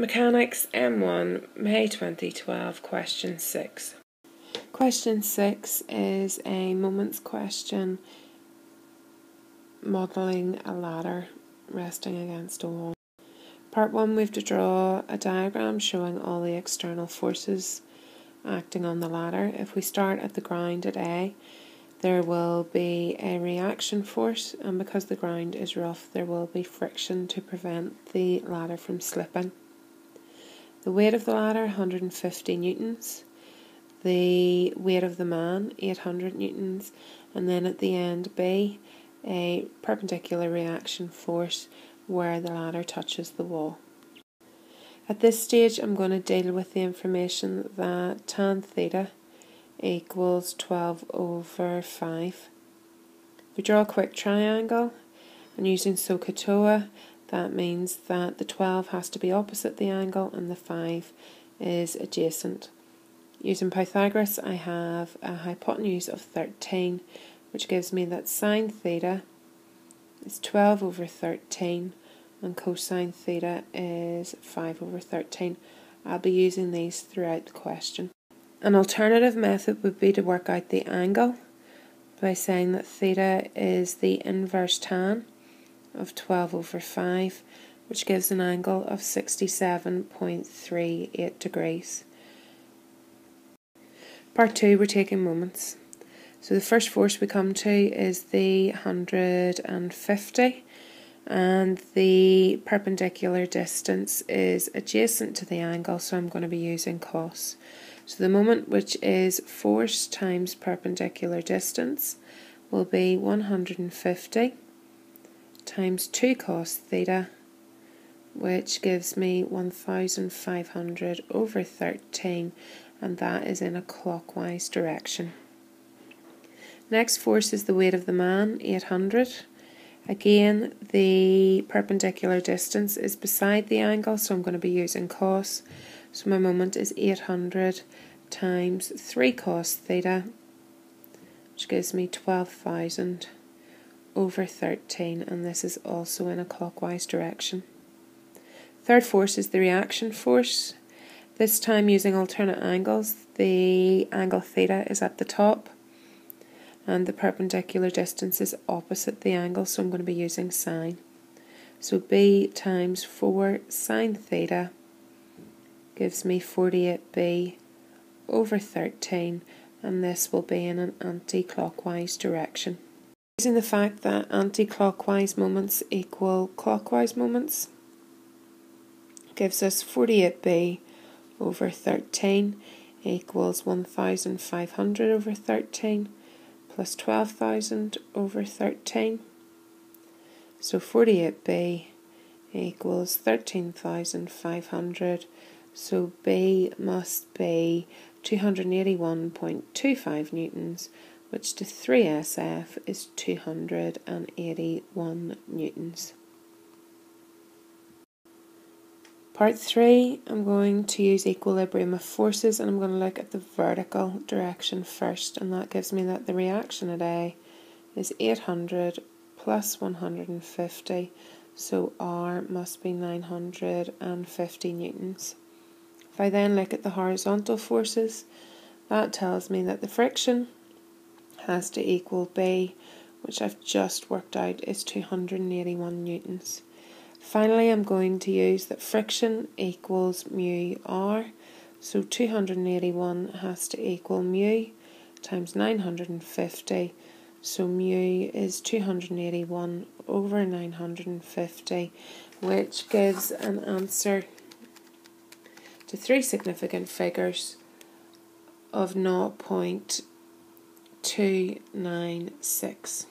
Mechanics M1, May 2012, question 6. Question 6 is a moments question modelling a ladder resting against a wall. Part 1 we have to draw a diagram showing all the external forces acting on the ladder. If we start at the ground at A, there will be a reaction force and because the ground is rough there will be friction to prevent the ladder from slipping. The weight of the ladder 150 newtons, the weight of the man 800 newtons and then at the end B a perpendicular reaction force where the ladder touches the wall. At this stage I'm going to deal with the information that tan theta equals 12 over 5. We draw a quick triangle and using SOHCAHTOA that means that the 12 has to be opposite the angle and the 5 is adjacent. Using Pythagoras I have a hypotenuse of 13 which gives me that sine theta is 12 over 13 and cosine theta is 5 over 13. I'll be using these throughout the question. An alternative method would be to work out the angle by saying that theta is the inverse tan of 12 over 5, which gives an angle of 67.38 degrees. Part 2, we're taking moments. So the first force we come to is the 150 and the perpendicular distance is adjacent to the angle so I'm going to be using cos. So the moment which is force times perpendicular distance will be 150 times 2 cos theta which gives me 1500 over 13 and that is in a clockwise direction. Next force is the weight of the man, 800. Again, the perpendicular distance is beside the angle, so I'm going to be using cos. So my moment is 800 times 3 cos theta, which gives me 12,000 over 13, and this is also in a clockwise direction. Third force is the reaction force. This time using alternate angles, the angle theta is at the top and the perpendicular distance is opposite the angle, so I'm going to be using sine. So b times 4 sine theta gives me 48b over 13 and this will be in an anti-clockwise direction. Using the fact that anti-clockwise moments equal clockwise moments gives us 48b over 13 equals 1500 over 13 plus 12,000 over 13. So 48b equals 13,500. So B must be 281.25 newtons, which to 3SF is 281 newtons. Part 3, I'm going to use equilibrium of forces and I'm going to look at the vertical direction first and that gives me that the reaction at A is 800 plus 150 so R must be 950 newtons. If I then look at the horizontal forces, that tells me that the friction has to equal B, which I've just worked out is 281 newtons. Finally, I'm going to use that friction equals mu r. So 281 has to equal mu times 950. So mu is 281 over 950, which gives an answer to three significant figures of 0.296.